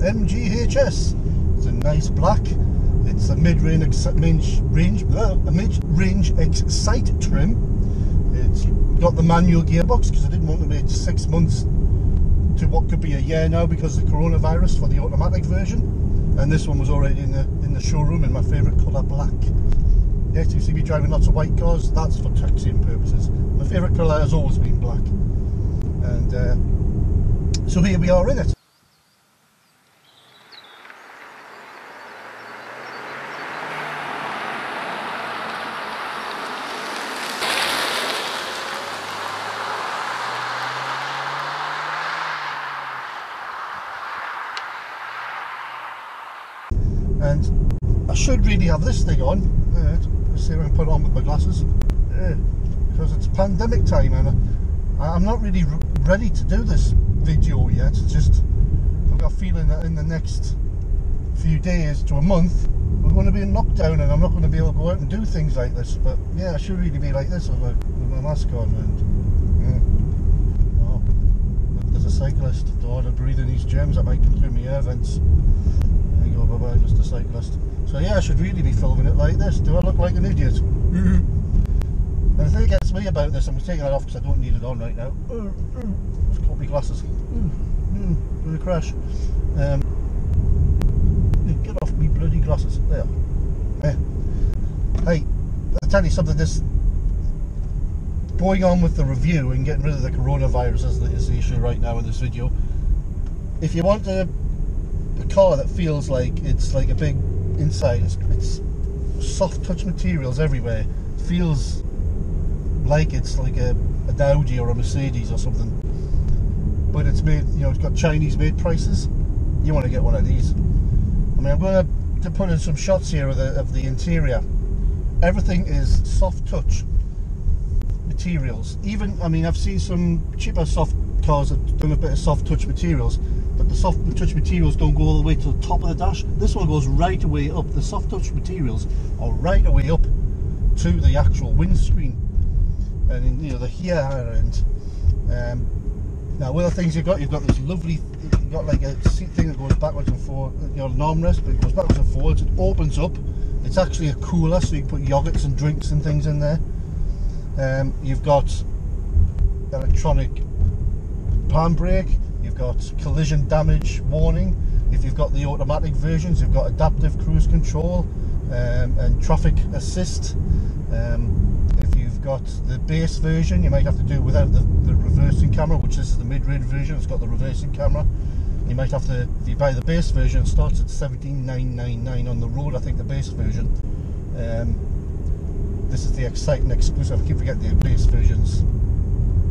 MGHS. It's a nice black. It's a mid-range range, range, uh, mid-range Excite trim. It's got the manual gearbox because I didn't want to wait six months to what could be a year now because of the coronavirus for the automatic version. And this one was already in the in the showroom in my favourite colour black. Yes, you see me driving lots of white cars, that's for taxiing purposes. My favourite colour has always been black. And uh, so here we are in it. and I should really have this thing on. Uh, see if I can put it on with my glasses. Uh, because it's pandemic time and I, am not really ready to do this video yet. It's just I've got a feeling that in the next few days to a month we're going to be in lockdown and I'm not going to be able to go out and do things like this. But yeah I should really be like this with my, with my mask on and yeah. oh, there's a cyclist don't want to breathe in these germs that might come through my air vents. Bye bye, just a cyclist. So yeah, I should really be filming it like this. Do I look like an idiot? Mm-hmm. and the thing that gets me about this, I'm taking that off because I don't need it on right now. Mm, mm. Just caught my glasses. Mm. Gonna crash. Um, get off me bloody glasses. There. Yeah. Hey, I'll tell you something, this going on with the review and getting rid of the coronavirus is the, is the issue right now in this video. If you want to a car that feels like it's like a big inside. It's, it's soft touch materials everywhere. Feels like it's like a, an Audi or a Mercedes or something. But it's made, you know, it's got Chinese made prices. You want to get one of these. I mean, I'm going to put in some shots here of the, of the interior. Everything is soft touch materials. Even, I mean, I've seen some cheaper soft cars that done a bit of soft touch materials but the soft touch materials don't go all the way to the top of the dash. This one goes right away up. The soft touch materials are right away up to the actual windscreen. And in, you know, the here and um, now other things you've got, you've got this lovely, you've got like a seat thing that goes backwards and forwards, you know, an armrest, but it goes backwards and forwards, it opens up. It's actually a cooler, so you can put yogurts and drinks and things in there. Um, you've got electronic palm brake, you've got collision damage warning. If you've got the automatic versions, you've got adaptive cruise control um, and traffic assist. Um, if you've got the base version, you might have to do without the, the reversing camera, which this is the mid-range version, it's got the reversing camera. You might have to, if you buy the base version, it starts at 17999 on the road, I think the base version. Um, this is the exciting exclusive, I keep forgetting the base version's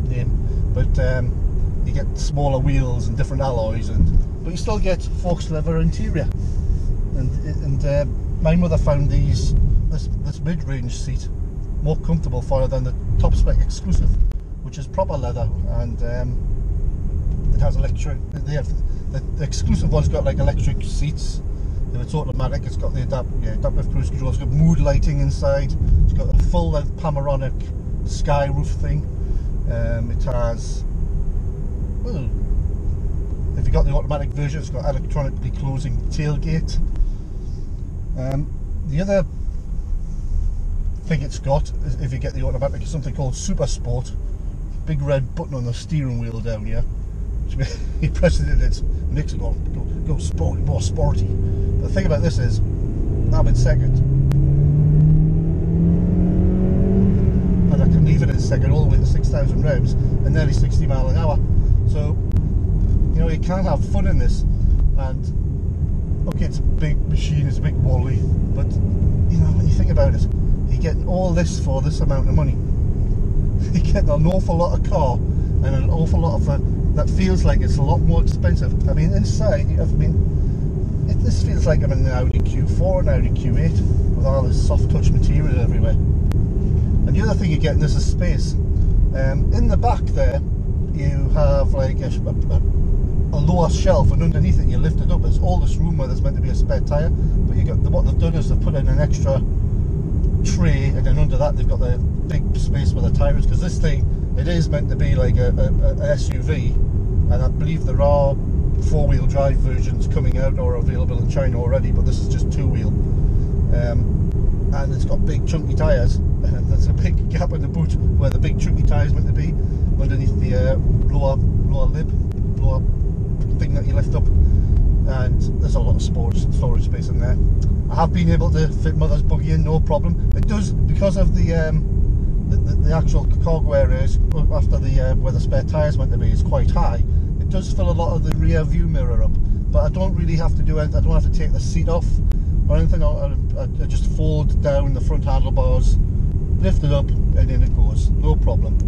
name. But um, you get smaller wheels and different alloys, and but you still get faux leather interior. And and uh, my mother found these this this mid-range seat more comfortable for her than the top spec exclusive, which is proper leather and um, it has electric. They have the, the exclusive one's got like electric seats. It's automatic, it's got the adapt, yeah, adaptive cruise control. It's got mood lighting inside. It's got a full length panoramic sky roof thing. Um, it has if you got the automatic version, it's got electronically closing tailgate. Um, the other thing it's got, is if you get the automatic, is something called Super Sport. Big red button on the steering wheel down here. you press it it makes it go, go, go more sporty. But the thing about this is, I'm in second. And I can leave it in second all the way to 6,000 revs and nearly 60 mile an hour. So, you know, you can have fun in this. And, okay, it's a big machine, it's a big wally, but, you know, when you think about it, you're getting all this for this amount of money. You're getting an awful lot of car and an awful lot of, uh, that feels like it's a lot more expensive. I mean, inside, I mean, it, this feels like I'm in an Audi Q4 and Audi Q8 with all this soft touch material everywhere. And the other thing you get in this is space. Um, in the back there, like a, a, a, lower shelf and underneath it you lift it up there's all this room where there's meant to be a spare tyre but you got what they've done is they've put in an extra tray and then under that they've got the big space where the tyre is because this thing it is meant to be like a, a, a SUV, and I believe there are four-wheel drive versions coming out or available in China already, but this is just two-wheel. Um, and it's got big chunky tyres, and there's a big gap in the boot where the big chunky tyres meant to be, underneath the uh, lower lower lip, lower thing that you lift up, and there's a lot of storage storage space in there. I have been able to fit mother's buggy in, no problem. It does because of the um, the, the, the, actual cargo areas after the uh, where the spare tyres meant to be is quite high. It does fill a lot of the rear view mirror up, but I don't really have to do it. I don't have to take the seat off or anything. I, I, I just fold down the front handlebars, lift it up, and in it goes. No problem.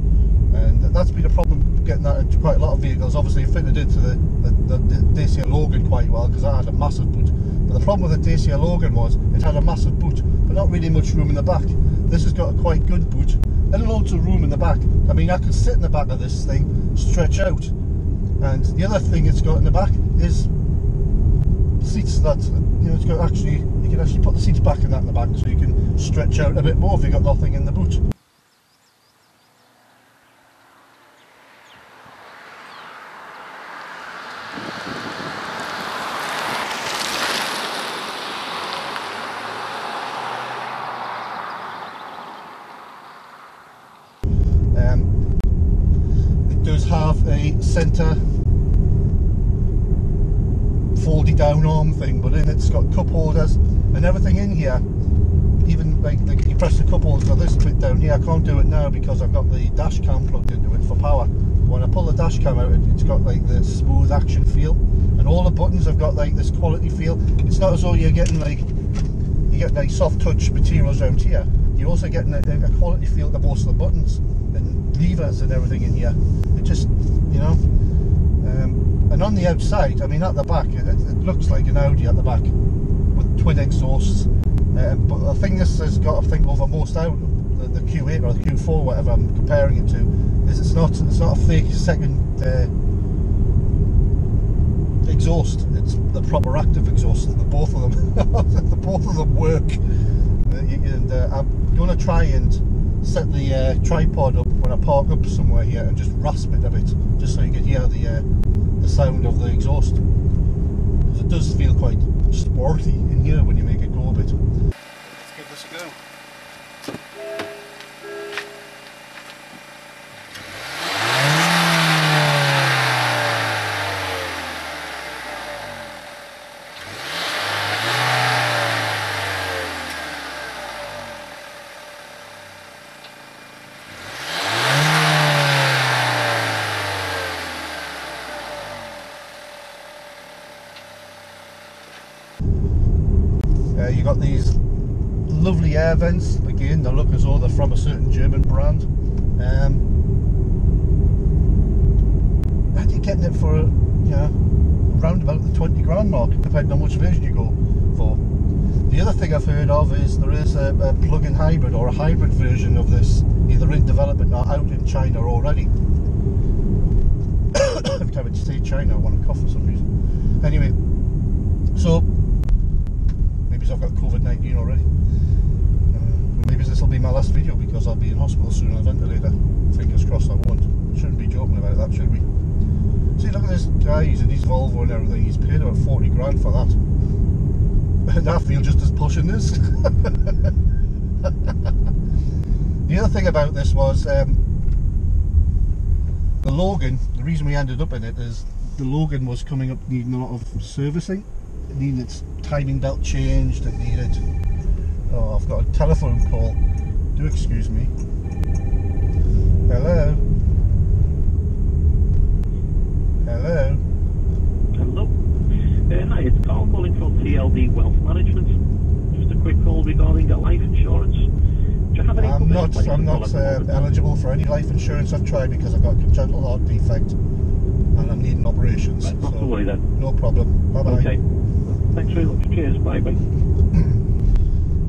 And that's been a problem getting that into quite a lot of vehicles. Obviously, it fitted into the, the, the Dacia Logan quite well because I had a massive boot. But the problem with the Dacia Logan was it had a massive boot, but not really much room in the back. This has got a quite good boot and loads of room in the back. I mean, I could sit in the back of this thing, stretch out. And the other thing it's got in the back is seats that, you know, it's got actually, you can actually put the seats back in that in the back so you can stretch out a bit more if you've got nothing in the boot. Centre foldy down arm thing but in it's got cup holders and everything in here. Even like the, you press the cup holders for this bit down here I can't do it now because I've got the dash cam plugged into it for power. When I pull the dash cam out it, has got like the smooth action feel and all the buttons have got like this quality feel. It's not as though you're getting like you get like soft touch materials out here. You're also getting a, a quality feel to most of the buttons and levers and everything in here it just you know. Um, and on the outside, I mean, at the back, it, it, looks like an Audi at the back with twin exhausts. Uh, but the thing this has got, I think, over most out the, the, Q8 or the Q4, whatever I'm comparing it to, is it's not it's not a fake second uh, exhaust. It's the proper active exhaust. The both of them, the both of them work. Uh, and uh, I'm going to try and set the uh, tripod up when I park up somewhere here and just rasp it a bit, just so you can hear the uh, the sound of the exhaust. It does feel quite sporty in here when you make it go a bit. Let's give this a go. You got these lovely air vents again they look as though they're from a certain German brand. Um, and you're getting it for you know around about the 20 grand mark depending on which version you go for. The other thing I've heard of is there is a, a plug-in hybrid or a hybrid version of this either in development or out in China already. Every time I say China I want to cough for some reason. Anyway so maybe I've got COVID-19 already. Uh, maybe this will be my last video because I'll be in hospital soon on a ventilator. Fingers crossed I won't. Shouldn't be joking about that, should we? See, look at this guy, he's in his Volvo and everything. He's paid about 40 grand for that. And I feel just as posh in this. the other thing about this was um, the Logan, the reason we ended up in it is the Logan was coming up needing a lot of servicing it needed its timing belt changed, it needed... Oh, I've got a telephone call. Do excuse me. Hello? Hello? Hello. Uh, hi, it's Carl calling from TLD Wealth Management. Just a quick call regarding the life insurance. Do you have any I'm not, I'm not uh, eligible for any life insurance I've tried because I've got a congenital heart defect and I'm needing operations. Right, so. No problem. Bye bye. Okay. Thanks very much. Cheers. Bye bye.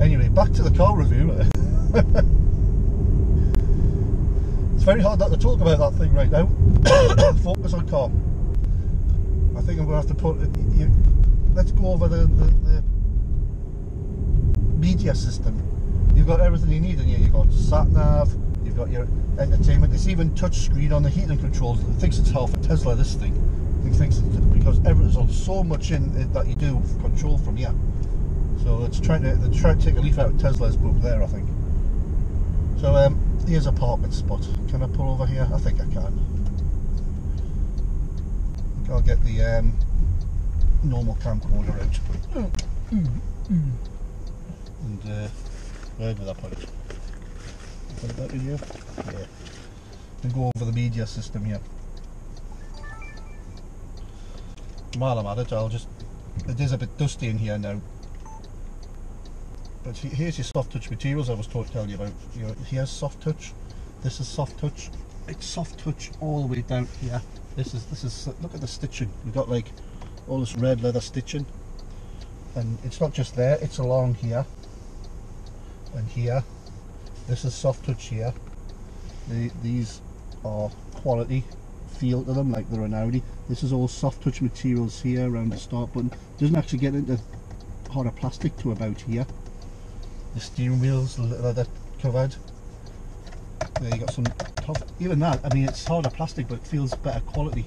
anyway, back to the car review. it's very hard not to talk about that thing right now. Focus on car. I think I'm going to have to put. You, let's go over the, the, the media system. You've got everything you need in here. You've got sat nav. You've got your entertainment. It's even touch screen on the heating controls. It thinks it's half a Tesla. This thing. Because on so much in it that you do control from here. So it's trying to they're trying to take a leaf out of Tesla's book there, I think. So um, here's a parking spot. Can I pull over here? I think I can. I think I'll get the um, normal camcorder out. And uh, where did I put it? Put that in here? Yeah. And go over the media system here. While I'm at it, I'll just. It is a bit dusty in here now. But here's your soft touch materials I was taught to tell you about. Here's soft touch. This is soft touch. It's soft touch all the way down here. This is this is look at the stitching. We've got like all this red leather stitching, and it's not just there. It's along here and here. This is soft touch here. The, these are quality feel to them like they're an Audi. This is all soft touch materials here around the start button. Doesn't actually get into harder plastic to about here. The steering wheels leather covered. There you got some tough, even that, I mean it's harder plastic but it feels better quality.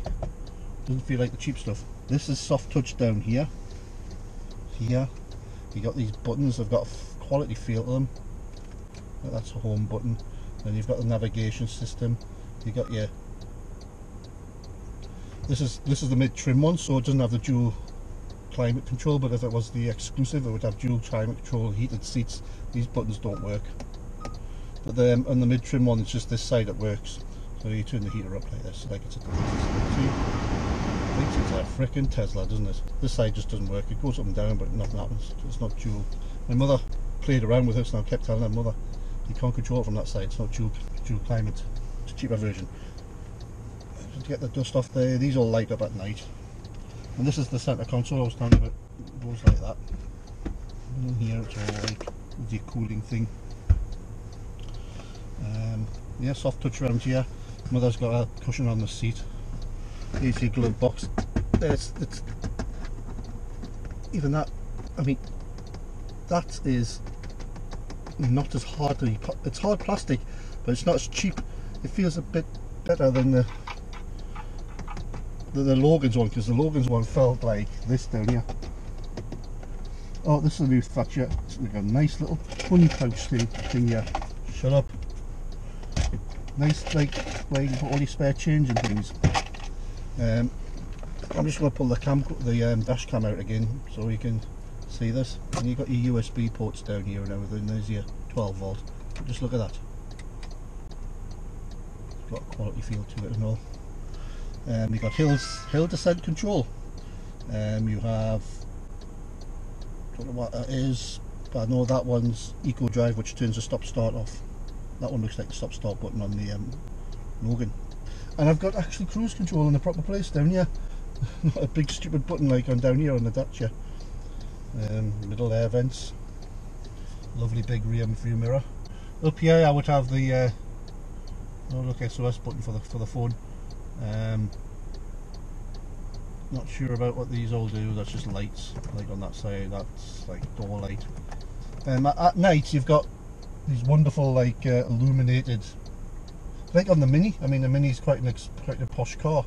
Doesn't feel like the cheap stuff. This is soft touch down here. Here. You got these buttons, they've got a quality feel to them. That's a home button. Then you've got the navigation system. You've got your this is this is the mid trim one, so it doesn't have the dual climate control, but if it was the exclusive it would have dual climate control, heated seats. These buttons don't work. But then on the mid trim one it's just this side that works. So you turn the heater up like this, like it's a? Thinks it's a freaking Tesla, doesn't it? This side just doesn't work. It goes up and down, but nothing happens. It's not dual. My mother played around with this, and I kept telling her, "Mother, you can't control it from that side. It's not dual dual climate. It's a cheaper version." To get the dust off there, these all light up at night. And this is the centre console I was talking about. It goes like that. And here it's all like the cooling thing. Um, yeah, soft touch around here. Mother's got a cushion on the seat. Your glove box. It's, it's even that. I mean, that is not as hardly. It's hard plastic, but it's not as cheap. It feels a bit better than the the, the Logan's one because the Logan's one felt like this down here. Oh, this is a new Thatcher. It's like a nice little funny pouch thing, thing here. Shut up. Nice, like, where you can put all your spare change and things. Um, I'm just going to pull the cam, the um, dash cam out again so you can see this. And you've got your USB ports down here and everything. There's your 12 volt. Just look at that. It's got a quality feel to it and all. Um, you've got hills, hill descent control. Um, you have, don't know what that is, but I know that one's Eco Drive, which turns the stop start off. That one looks like the stop start button on the um, Logan. And I've got actually cruise control in the proper place down here. Not a big stupid button like on down here on the Dacia. Um, middle air vents. Lovely big rear view mirror. Up here I would have the uh, oh look SOS button for the for the phone. Um, not sure about what these all do. That's just lights, like on that side. That's like door light. Um, at, night you've got these wonderful like uh, illuminated, like on the Mini. I mean the Mini's quite an quite a posh car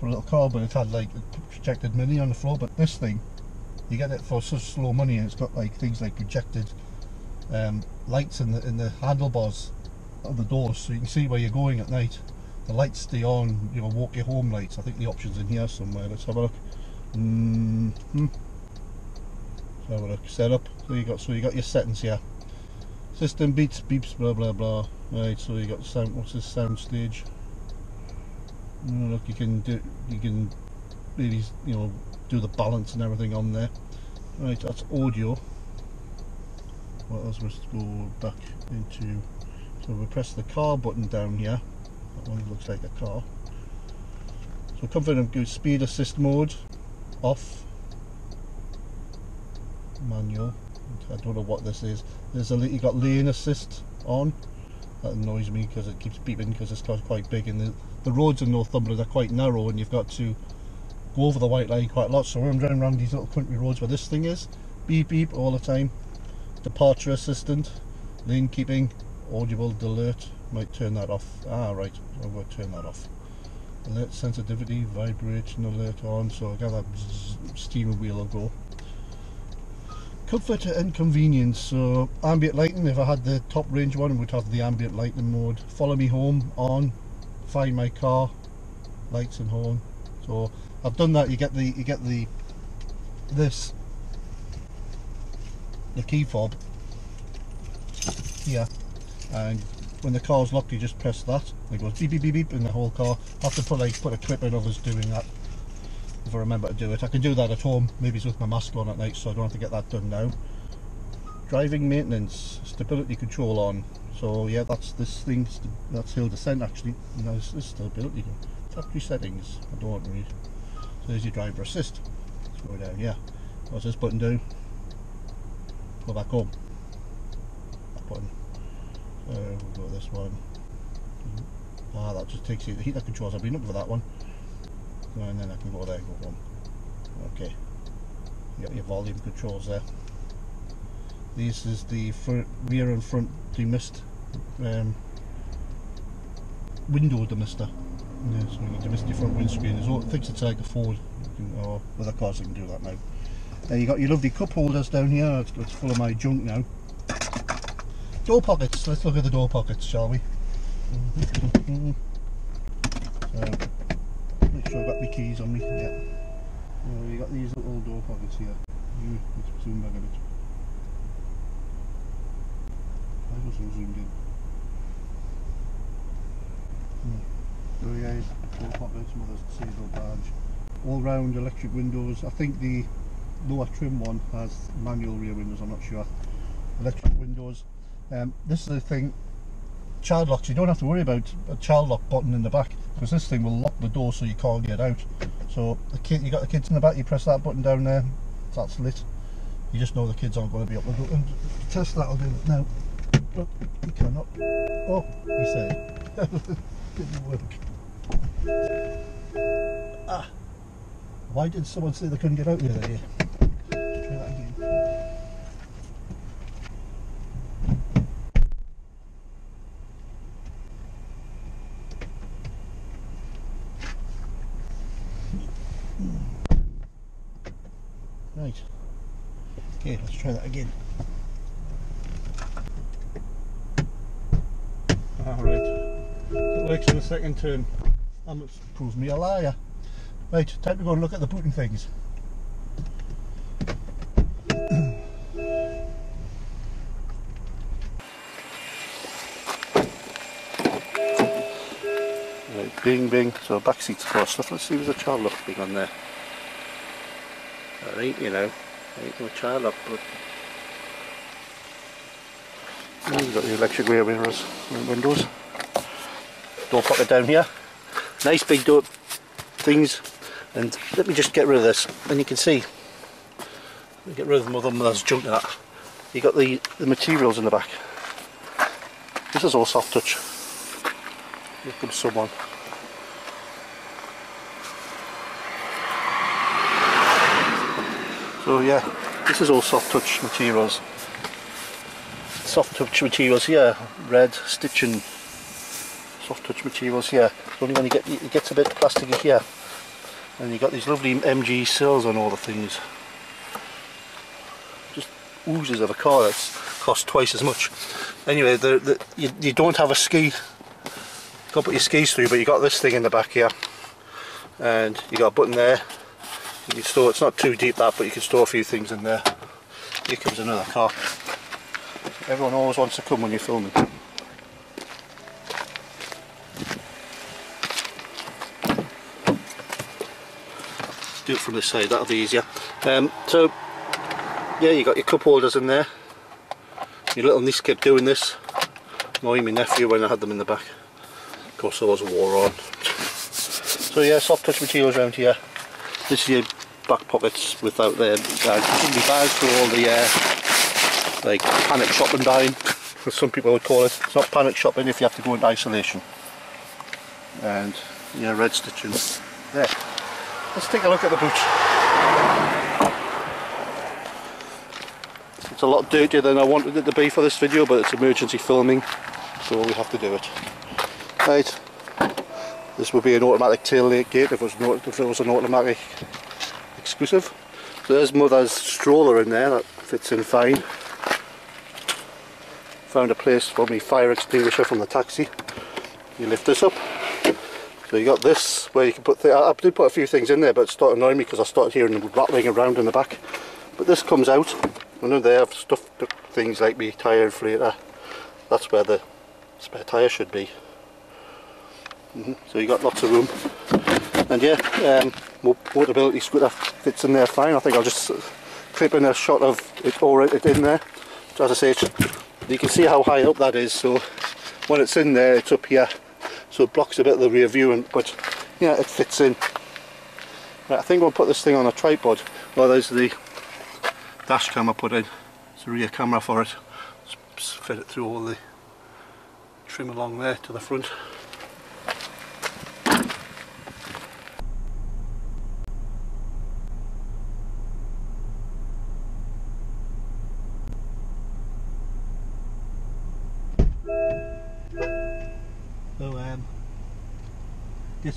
for a little car, but it had like a projected Mini on the floor. But this thing, you get it for such low money, and it's got like things like projected um, lights in the in the handlebars of the doors, so you can see where you're going at night the lights stay on, you know, walk your home lights. I think the option's in here somewhere. Let's have a look. Mm -hmm. Let's have a look. So you got so you got your settings here. System beats, beeps, blah blah blah. Right. So you got sound. What's this sound stage? Oh, look, you can do. You can really, you know, do the balance and everything on there. Right. That's audio. What else? Let's go back into. So we press the car button down here. That one looks like a car. So comfort and good speed assist mode off. Manual. I don't know what this is. There's a you got lane assist on. That annoys me because it keeps beeping because this car's quite big and the, the roads in Northumberland are quite narrow and you've got to go over the white line quite a lot. So when I'm driving around these little country roads where this thing is, beep beep all the time. Departure assistant, lane keeping, audible alert, Might turn that off. Ah, right. Going to turn that off. Alert sensitivity, vibration alert on. So I got that steamer wheel will go. Comfort and convenience. So ambient lighting. If I had the top range one, would have the ambient lighting mode. Follow me home on. Find my car. Lights and horn. So I've done that. You get the you get the this the key fob here and when the car's locked you just press that and it goes beep beep beep beep in the whole car I have to put like put a clip in of us doing that if I remember to do it. I can do that at home maybe it's with my mask on at night so I don't have to get that done now. Driving maintenance stability control on so yeah that's this thing that's hill descent actually. No this is stability factory settings I don't read. So there's your driver assist let's go down yeah. What's this button do? Go back home. That button uh, we'll go this one. Ah, that just takes you the heater controls. I've been looking for that one. And then I can go there and go home. Okay. You got your volume controls there. This is the front, rear and front demist. Um, window demister. Yeah, so you demist your front windscreen. There's all, it thinks it's like a Ford, can, or with a cars you can do that now. Uh, you got your lovely cup holders down here. It's, it's full of my junk now. Door pockets. Let's look at the door pockets, shall we? so, make sure I've got my keys on me. Yeah. Oh, you got these little door pockets here. You, let's zoom back a bit. I was zoomed in. Hmm. So yeah, door pockets, mother's single badge. All round electric windows. I think the lower trim one has manual rear windows, I'm not sure. Electric windows um, this is the thing, child locks, you don't have to worry about a child lock button in the back because this thing will lock the door so you can't get out. So the kid, you got the kids in the back, you press that button down there, that's lit. You just know the kids aren't going to be up the door. And test that'll do it now. Oh, you cannot. Oh, you say. Didn't work. Ah. Why did someone say they couldn't get out the other day? Try that again. Right. Okay, let's try that again. Alright. It works in the second turn. That proves me a liar. Right, time to go and look at the booting things. right, bing bing, so back seats across. Let's see if there's a child lock thing on there. Alright, you know, ain't no child up, but you've got the electric rear mirrors windows. Door pocket down here. Nice big door things. And let me just get rid of this. And you can see, get rid of the mother mother's junk that. You got the, the materials in the back. This is all soft touch. Here comes someone. So yeah, this is all soft touch materials. Soft touch materials here, red stitching. Soft touch materials here. It's only when you get it gets a bit plasticky here. And you got these lovely MG sills on all the things. Just oozes of a car that's cost twice as much. Anyway, the, the, you, you don't have a ski. Can't put your skis through, but you got this thing in the back here. And you got a button there you can store, it's not too deep that, but you can store a few things in there. Here comes another car. Everyone always wants to come when you're filming. Do it from this side, that'll be easier. Um, so, yeah, you got your cup holders in there. Your little niece kept doing this, annoying my nephew when I had them in the back. Of course, those wore on. So yeah, soft touch materials around here. This is your back pockets without the uh, bags for all the uh, like panic shopping buying, as some people would call it. It's not panic shopping if you have to go into isolation. And yeah, red stitching. There. Let's take a look at the boot. It's a lot dirtier than I wanted it to be for this video, but it's emergency filming. so we have to do it. Right, this would be an automatic tailgate gate if it was, not, if it was an automatic exclusive. So there's mother's stroller in there, that fits in fine. Found a place for me fire extinguisher from the taxi. You lift this up. So you got this where you can put, I did put a few things in there but it started annoying me because I started hearing them rattling around in the back. But this comes out, I know they have stuff, things like me tyre inflator, that's where the spare tyre should be. Mm -hmm. So you got lots of room. And yeah, um, portability scooter fits in there fine. I think I'll just clip in a shot of it already in there. So as I say, You can see how high up that is, so when it's in there, it's up here. So it blocks a bit of the rear view, and, but yeah, it fits in. Right, I think we'll put this thing on a tripod. Well, there's the dash cam I put in. It's a rear camera for it. Just fit it through all the trim along there to the front.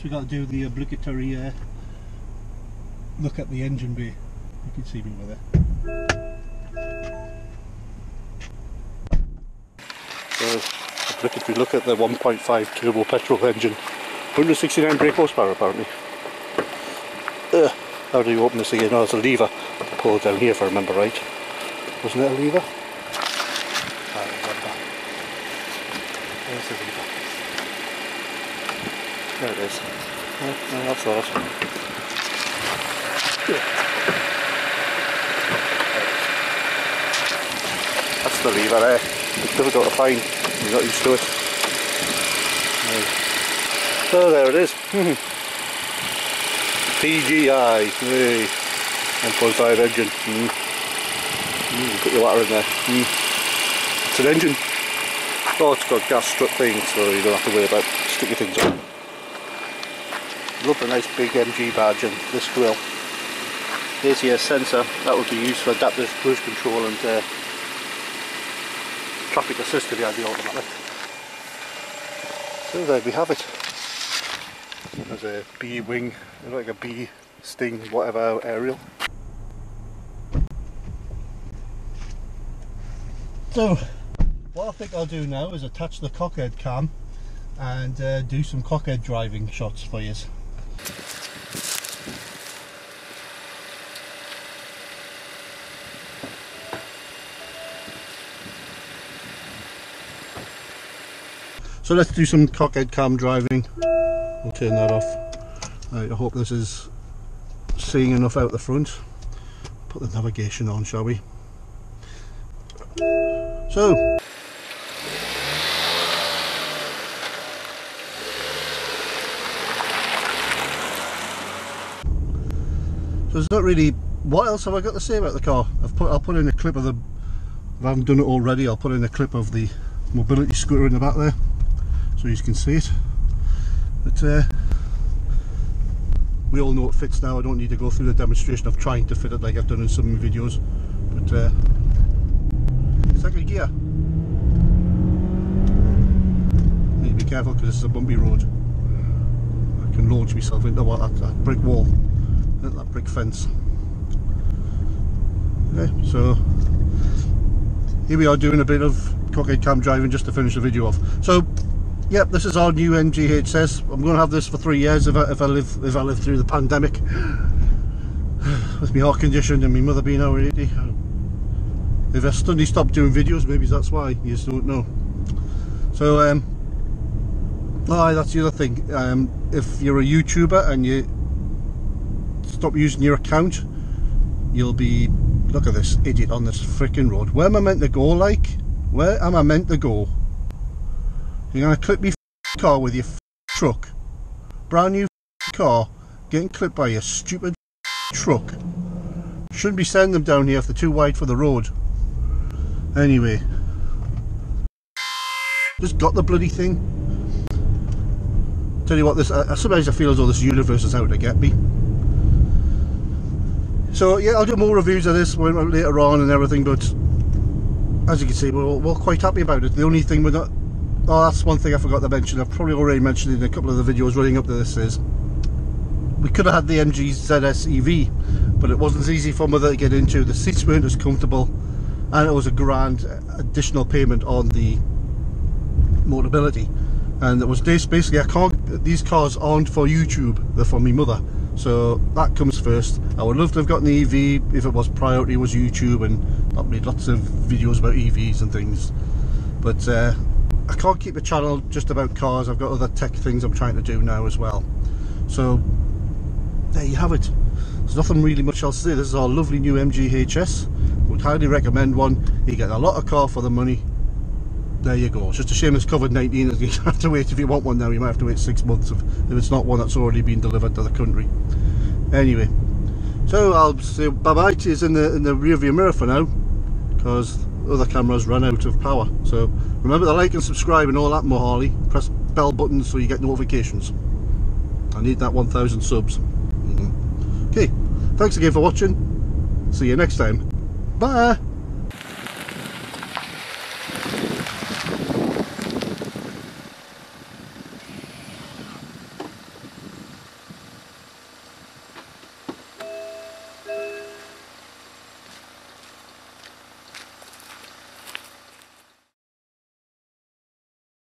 Guess we got to do the obligatory uh, look at the engine bay. You can see me with it. So obligatory look at the 1.5 turbo petrol engine. 169 brake horsepower apparently. Uh, how do you open this again? Oh, there's a lever to pull down here if I remember right. Wasn't it a lever? There's the lever. There it is. That's that. That's the lever there. It's difficult to find. You're not used to it. So there it is. PGI. Hey. 1.5 engine. Mm. Mm, put your water in there. Mm. It's an engine. Oh, it's got gas strut things, so you don't have to worry about sticking things on. Love the nice big MG badge and this grill. Here's your sensor, that would be used for adaptive cruise control and uh, traffic assist if you had the automatic. So there we have it. There's a B wing, like a B Sting, whatever aerial. So what I think I'll do now is attach the cockhead cam and uh, do some cockhead driving shots for you. So let's do some cockhead cam driving. We'll turn that off. Right, I hope this is seeing enough out the front. Put the navigation on, shall we? So, there's not really what else have I got to say about the car? I've put I'll put in a clip of the if I haven't done it already I'll put in a clip of the mobility scooter in the back there so you can see it. But uh, we all know it fits now I don't need to go through the demonstration of trying to fit it like I've done in some videos but uh, second gear? Need to be careful because this is a bumpy road. I can launch myself into what, that, that brick wall at that brick fence. Okay, so here we are doing a bit of cockhead cam driving just to finish the video off. So, yep, this is our new MGHS. I'm going to have this for three years if I, if I live if I live through the pandemic. With my heart condition and my mother being over 80. If I suddenly stop doing videos, maybe that's why. You just don't know. So, um, oh, that's the other thing. Um, if you're a YouTuber and you stop using your account, you'll be, look at this idiot on this freaking road. Where am I meant to go, like? Where am I meant to go? You're going to clip me car with your truck. Brand new car, getting clipped by your stupid truck. Shouldn't be sending them down here if they're too wide for the road. Anyway. Just got the bloody thing. Tell you what, this I, sometimes I feel as though this universe is out to get me. So yeah, I'll do more reviews of this later on and everything, but as you can see, we're, we're quite happy about it. The only thing we're not oh, that's one thing I forgot to mention. I've probably already mentioned it in a couple of the videos running up to this. Is we could have had the MG ZS EV, but it wasn't as easy for mother to get into. The seats weren't as comfortable, and it was a grand additional payment on the Motability. And it was this basically I can't. These cars aren't for YouTube; they're for me mother. So that comes first. I would love to have gotten EV if it was priority was YouTube and I made lots of videos about EVs and things. But uh, I can't keep the channel just about cars. I've got other tech things I'm trying to do now as well. So there you have it. There's nothing really much else to say. This is our lovely new MGHS. Would highly recommend one. You get a lot of car for the money. There you go. It's just a shame it's COVID-19. you have to wait if you want one now. You might have to wait six months if, if it's not one that's already been delivered to the country. Anyway, so I'll say bye-bye to you in the, in the rear view mirror for now because other cameras run out of power. So remember to like and subscribe and all that more Harley. Press bell button so you get notifications. I need that 1000 subs. Mm -hmm. Okay, thanks again for watching. See you next time. Bye.